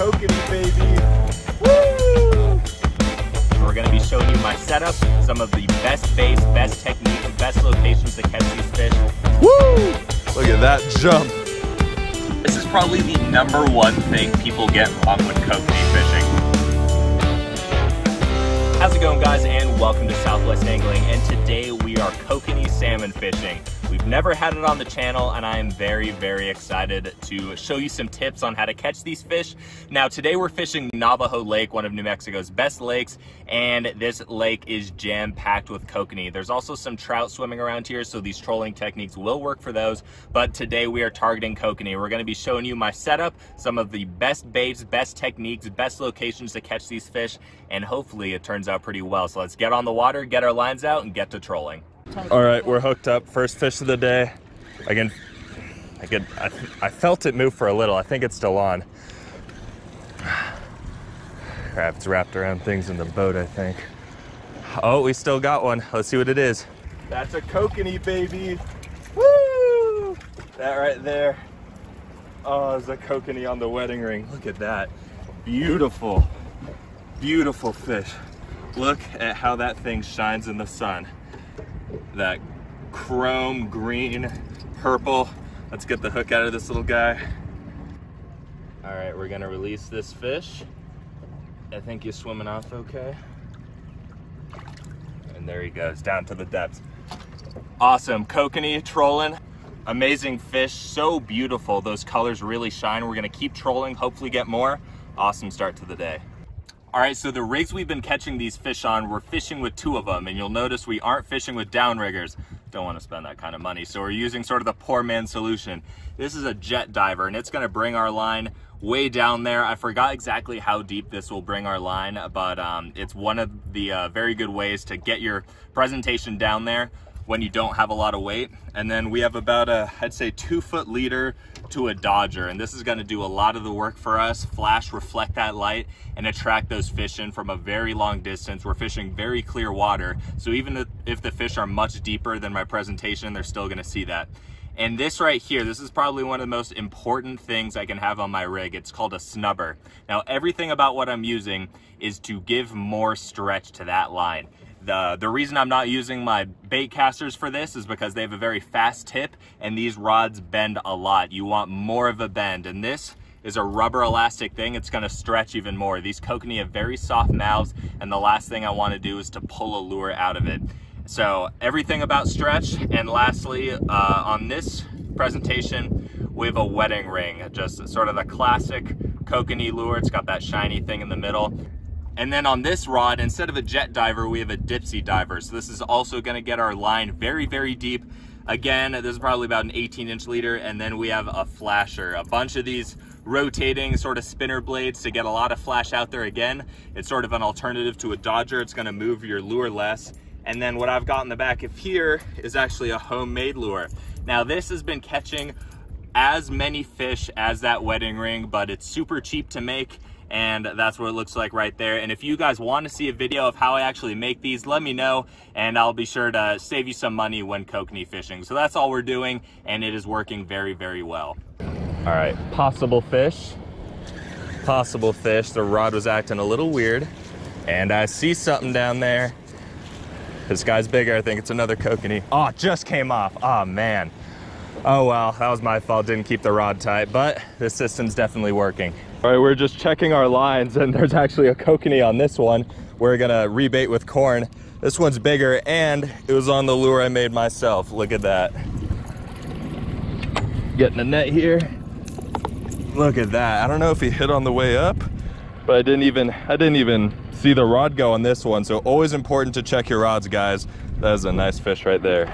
kokanee, baby. Woo! We're gonna be showing you my setup, some of the best baits, best techniques, best locations to catch these fish. Woo! Look at that jump. This is probably the number one thing people get wrong when kokanee fishing. How's it going guys and welcome to Southwest Angling and today we are kokanee salmon fishing. We've never had it on the channel and I am very, very excited to show you some tips on how to catch these fish. Now today we're fishing Navajo Lake, one of New Mexico's best lakes, and this lake is jam-packed with kokanee. There's also some trout swimming around here, so these trolling techniques will work for those, but today we are targeting kokanee. We're gonna be showing you my setup, some of the best baits, best techniques, best locations to catch these fish, and hopefully it turns out pretty well. So let's get on the water, get our lines out, and get to trolling. All right, we're hooked up. First fish of the day. Again, I can, I, I felt it move for a little. I think it's still on. Crap, it's wrapped around things in the boat, I think. Oh, we still got one. Let's see what it is. That's a kokanee, baby. Woo! That right there. Oh, there's a kokanee on the wedding ring. Look at that. Beautiful, beautiful fish. Look at how that thing shines in the sun that chrome green purple. Let's get the hook out of this little guy. All right we're gonna release this fish. I think he's swimming off okay. And there he goes down to the depths. Awesome kokanee trolling. Amazing fish so beautiful. Those colors really shine. We're gonna keep trolling hopefully get more. Awesome start to the day all right, so the rigs we've been catching these fish on, we're fishing with two of them, and you'll notice we aren't fishing with downriggers. Don't want to spend that kind of money, so we're using sort of the poor man solution. This is a jet diver, and it's going to bring our line way down there. I forgot exactly how deep this will bring our line, but um, it's one of the uh, very good ways to get your presentation down there when you don't have a lot of weight. And then we have about a, I'd say two foot leader to a Dodger. And this is gonna do a lot of the work for us, flash, reflect that light and attract those fish in from a very long distance. We're fishing very clear water. So even if the fish are much deeper than my presentation, they're still gonna see that. And this right here, this is probably one of the most important things I can have on my rig. It's called a snubber. Now, everything about what I'm using is to give more stretch to that line. The, the reason I'm not using my bait casters for this is because they have a very fast tip and these rods bend a lot. You want more of a bend and this is a rubber elastic thing. It's gonna stretch even more. These kokanee have very soft mouths and the last thing I wanna do is to pull a lure out of it. So everything about stretch. And lastly, uh, on this presentation, we have a wedding ring, just sort of the classic kokanee lure. It's got that shiny thing in the middle. And then on this rod, instead of a jet diver, we have a dipsy diver. So this is also gonna get our line very, very deep. Again, this is probably about an 18 inch leader. And then we have a flasher, a bunch of these rotating sort of spinner blades to get a lot of flash out there again. It's sort of an alternative to a Dodger. It's gonna move your lure less. And then what I've got in the back of here is actually a homemade lure. Now this has been catching as many fish as that wedding ring, but it's super cheap to make and that's what it looks like right there. And if you guys want to see a video of how I actually make these, let me know, and I'll be sure to save you some money when kokanee fishing. So that's all we're doing, and it is working very, very well. All right, possible fish. Possible fish. The rod was acting a little weird, and I see something down there. This guy's bigger. I think it's another kokanee. Oh, just came off. Oh, man. Oh, well, that was my fault. Didn't keep the rod tight, but this system's definitely working. All right, we're just checking our lines and there's actually a kokanee on this one. We're gonna rebait with corn. This one's bigger and it was on the lure I made myself. Look at that. Getting a net here. Look at that. I don't know if he hit on the way up, but I didn't even, I didn't even see the rod go on this one. So always important to check your rods, guys. That is a nice fish right there.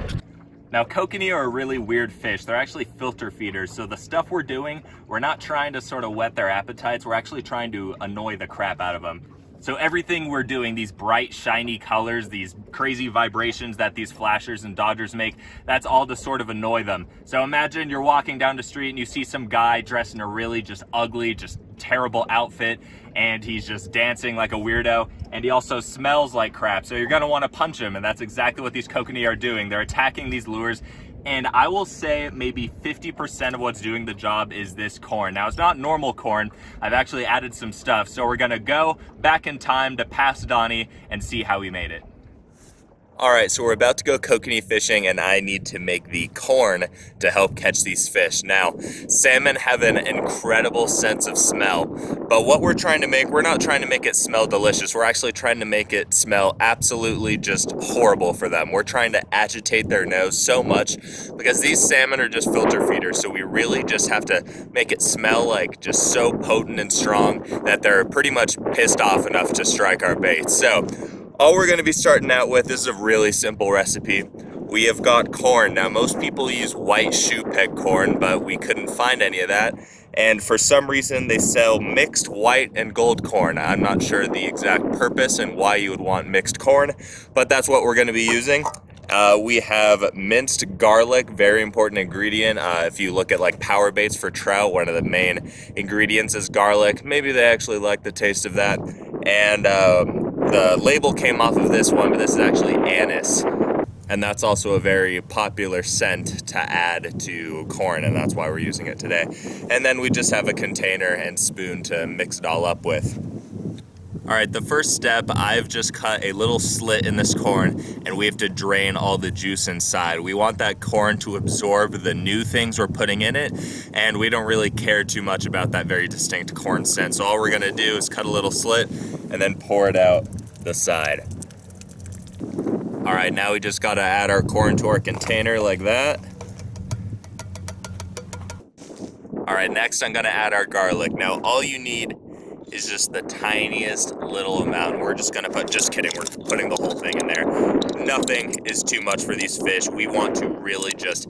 Now, kokanee are a really weird fish. They're actually filter feeders. So the stuff we're doing, we're not trying to sort of whet their appetites. We're actually trying to annoy the crap out of them. So everything we're doing, these bright, shiny colors, these crazy vibrations that these flashers and dodgers make, that's all to sort of annoy them. So imagine you're walking down the street and you see some guy dressed in a really just ugly, just terrible outfit and he's just dancing like a weirdo and he also smells like crap so you're want to punch him and that's exactly what these kokanee are doing they're attacking these lures And I will say maybe 50% of what's doing the job is this corn. Now it's not normal corn. I've actually added some stuff. So we're gonna go back in time to past Donnie and see how he made it. All right, so we're about to go kokanee fishing and I need to make the corn to help catch these fish. Now, salmon have an incredible sense of smell, but what we're trying to make, we're not trying to make it smell delicious. We're actually trying to make it smell absolutely just horrible for them. We're trying to agitate their nose so much because these salmon are just filter feeders. So we really just have to make it smell like just so potent and strong that they're pretty much pissed off enough to strike our bait. So all we're gonna be starting out with, is a really simple recipe. We have got corn. Now, most people use white shoe peg corn, but we couldn't find any of that. And for some reason, they sell mixed white and gold corn. I'm not sure the exact purpose and why you would want mixed corn, but that's what we're gonna be using. Uh, we have minced garlic, very important ingredient. Uh, if you look at like power baits for trout, one of the main ingredients is garlic. Maybe they actually like the taste of that. And um, the label came off of this one, but this is actually anise. And that's also a very popular scent to add to corn, and that's why we're using it today. And then we just have a container and spoon to mix it all up with. All right, the first step, I've just cut a little slit in this corn and we have to drain all the juice inside. We want that corn to absorb the new things we're putting in it and we don't really care too much about that very distinct corn scent. So all we're gonna do is cut a little slit and then pour it out the side. All right, now we just gotta add our corn to our container like that. All right, next I'm gonna add our garlic. Now all you need is just the tiniest little amount. We're just gonna put, just kidding, we're putting the whole thing in there. Nothing is too much for these fish. We want to really just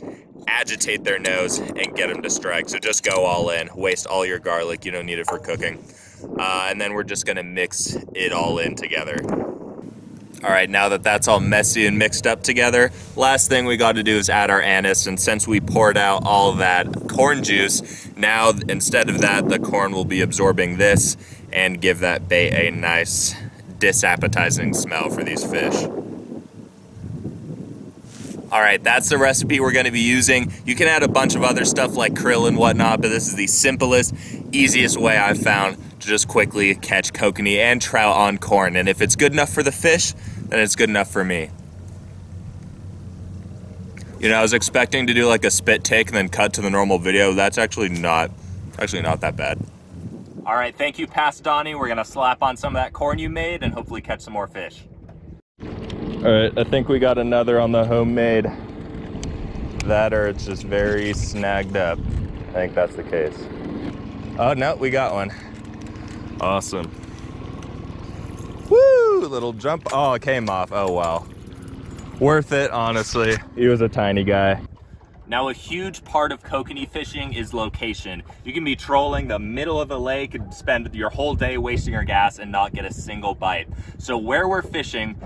agitate their nose and get them to strike. So just go all in, waste all your garlic. You don't need it for cooking. Uh, and then we're just gonna mix it all in together. All right, now that that's all messy and mixed up together, last thing we got to do is add our anise. And since we poured out all that corn juice, now instead of that, the corn will be absorbing this and give that bait a nice disappetizing smell for these fish. All right, that's the recipe we're gonna be using. You can add a bunch of other stuff like krill and whatnot, but this is the simplest, easiest way I've found to just quickly catch kokanee and trout on corn. And if it's good enough for the fish, then it's good enough for me. You know, I was expecting to do like a spit take and then cut to the normal video. That's actually not, actually not that bad. All right, thank you, Past Donnie. We're gonna slap on some of that corn you made and hopefully catch some more fish. All right, I think we got another on the homemade. That or it's just very snagged up. I think that's the case. Oh, no, we got one. Awesome. Woo, little jump. Oh, it came off. Oh, wow. Worth it, honestly. He was a tiny guy. Now, a huge part of kokanee fishing is location. You can be trolling the middle of the lake and spend your whole day wasting your gas and not get a single bite. So where we're fishing,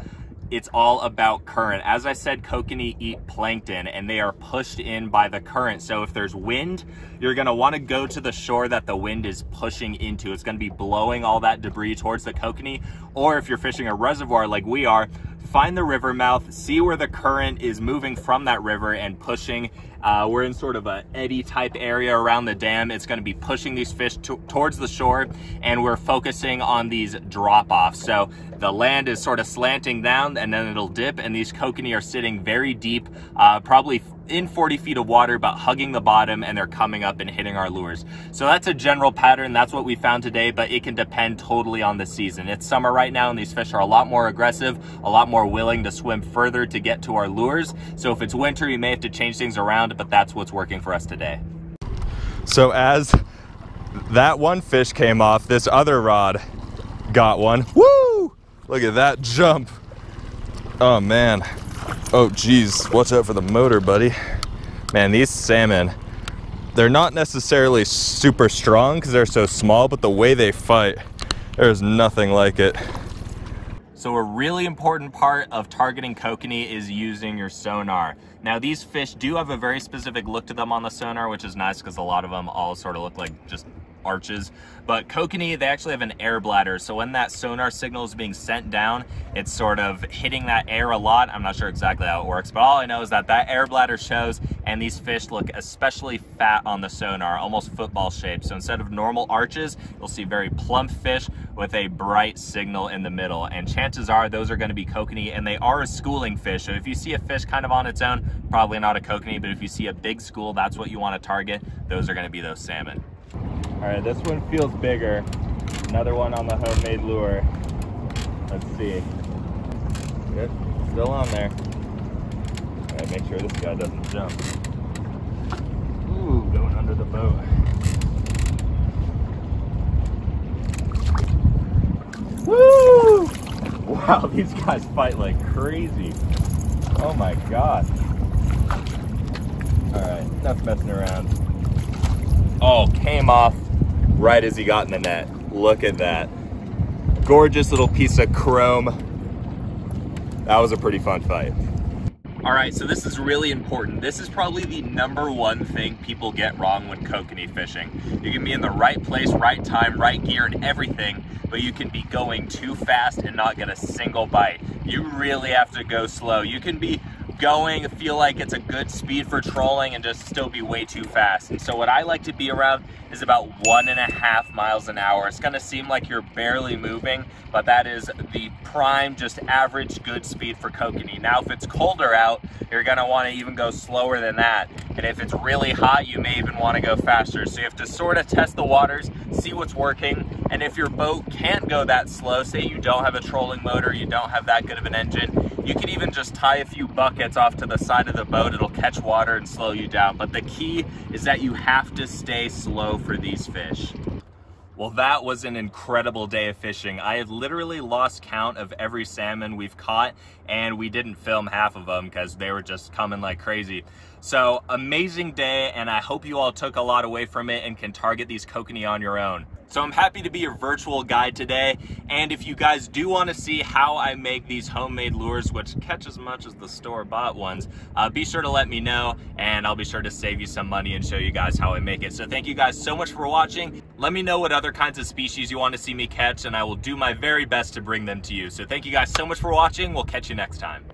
it's all about current. As I said, kokanee eat plankton and they are pushed in by the current. So if there's wind, you're gonna wanna go to the shore that the wind is pushing into. It's gonna be blowing all that debris towards the kokanee. Or if you're fishing a reservoir like we are, find the river mouth, see where the current is moving from that river and pushing. Uh, we're in sort of a eddy type area around the dam. It's gonna be pushing these fish towards the shore and we're focusing on these drop offs. So the land is sort of slanting down and then it'll dip and these kokanee are sitting very deep, uh, probably in 40 feet of water, but hugging the bottom and they're coming up and hitting our lures. So that's a general pattern. That's what we found today, but it can depend totally on the season. It's summer right now and these fish are a lot more aggressive, a lot more willing to swim further to get to our lures. So if it's winter, you may have to change things around, but that's what's working for us today. So as that one fish came off, this other rod got one. Woo! Look at that jump. Oh man. Oh geez, watch out for the motor, buddy. Man, these salmon, they're not necessarily super strong because they're so small, but the way they fight, there's nothing like it. So a really important part of targeting kokanee is using your sonar. Now these fish do have a very specific look to them on the sonar, which is nice because a lot of them all sort of look like just arches. But kokanee, they actually have an air bladder. So when that sonar signal is being sent down, it's sort of hitting that air a lot. I'm not sure exactly how it works, but all I know is that that air bladder shows and these fish look especially fat on the sonar, almost football shaped. So instead of normal arches, you'll see very plump fish with a bright signal in the middle. And chances are those are gonna be kokanee and they are a schooling fish. So if you see a fish kind of on its own, probably not a kokanee, but if you see a big school, that's what you wanna target. Those are gonna be those salmon. All right, this one feels bigger. Another one on the homemade lure. Let's see. Good, still on there. All right, make sure this guy doesn't jump. Ooh, going under the boat. Woo! Wow, these guys fight like crazy. Oh my god. All right, enough messing around. Oh, came off right as he got in the net. Look at that. Gorgeous little piece of chrome. That was a pretty fun fight. All right, so this is really important. This is probably the number one thing people get wrong when kokanee fishing. You can be in the right place, right time, right gear and everything, but you can be going too fast and not get a single bite. You really have to go slow. You can be going, feel like it's a good speed for trolling and just still be way too fast. And so what I like to be around is about one and a half miles an hour. It's gonna seem like you're barely moving, but that is the prime, just average good speed for kokanee. Now, if it's colder out, you're gonna wanna even go slower than that. And if it's really hot, you may even wanna go faster. So you have to sort of test the waters, see what's working. And if your boat can't go that slow, say you don't have a trolling motor, you don't have that good of an engine, you can even just tie a few buckets off to the side of the boat. It'll catch water and slow you down. But the key is that you have to stay slow for these fish. Well, that was an incredible day of fishing. I have literally lost count of every salmon we've caught, and we didn't film half of them because they were just coming like crazy. So, amazing day, and I hope you all took a lot away from it and can target these kokanee on your own. So I'm happy to be your virtual guide today. And if you guys do want to see how I make these homemade lures, which catch as much as the store-bought ones, uh, be sure to let me know and I'll be sure to save you some money and show you guys how I make it. So thank you guys so much for watching. Let me know what other kinds of species you want to see me catch and I will do my very best to bring them to you. So thank you guys so much for watching. We'll catch you next time.